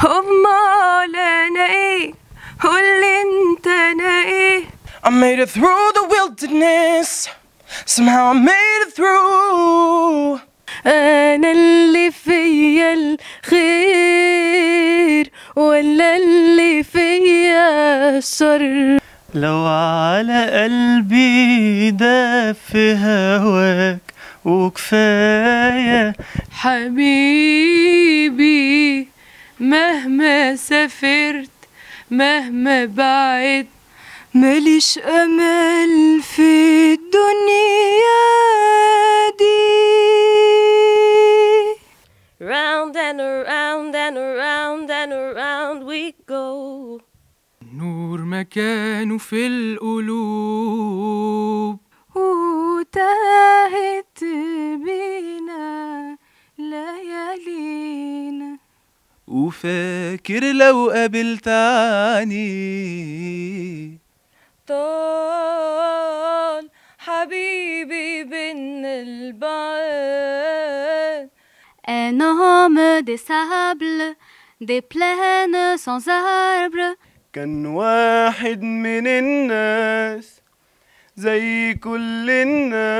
امال أنا إيه قولي أنت أنا إيه I made it through the wilderness. Somehow I made it through. أنا اللي فيا الخير ولا اللي فيا الشر لو على قلبي دف هواك وكفاية حبيبي مهما سافرت مهما بعد ماليش أمل في الدنيا دي. Round and around and around and around we go. نور مكانه في القلوب. وفاكر لو قابلت عني طال حبيبي بين البعد Un homme des sables, des plaines sans arbres, كان واحد من الناس زي كل الناس.